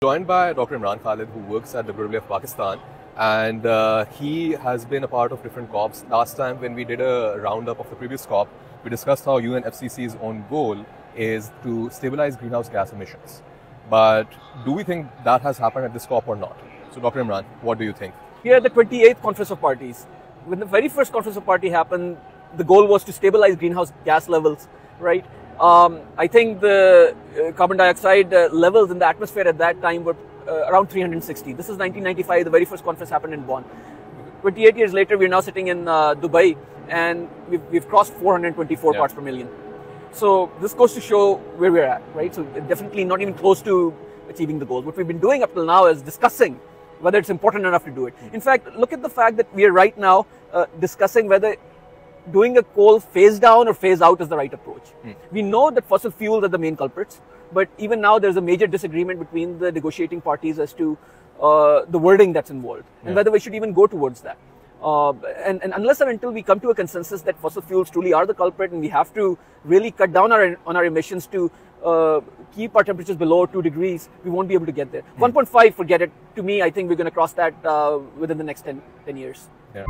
Joined by Dr. Imran Khalid, who works at the Brewery of Pakistan, and uh, he has been a part of different COPs. Last time, when we did a roundup of the previous COP, we discussed how UNFCCC's own goal is to stabilize greenhouse gas emissions. But do we think that has happened at this COP or not? So, Dr. Imran, what do you think? Here at the 28th Conference of Parties, when the very first Conference of Party happened, the goal was to stabilize greenhouse gas levels, right? Um, I think the uh, carbon dioxide uh, levels in the atmosphere at that time were uh, around 360. This is 1995, the very first conference happened in Bonn. 28 years later, we're now sitting in uh, Dubai and we've, we've, crossed 424 yeah. parts per million. So this goes to show where we're at, right? So definitely not even close to achieving the goals. What we've been doing up till now is discussing whether it's important enough to do it. In fact, look at the fact that we are right now uh, discussing whether doing a coal phase down or phase out is the right approach. Mm. We know that fossil fuels are the main culprits, but even now there's a major disagreement between the negotiating parties as to uh, the wording that's involved yeah. and whether we should even go towards that. Uh, and, and, unless and until we come to a consensus that fossil fuels truly are the culprit and we have to really cut down our, on our emissions to uh, keep our temperatures below 2 degrees, we won't be able to get there. Mm. 1.5, forget it. To me, I think we're going to cross that uh, within the next 10, 10 years. Yeah.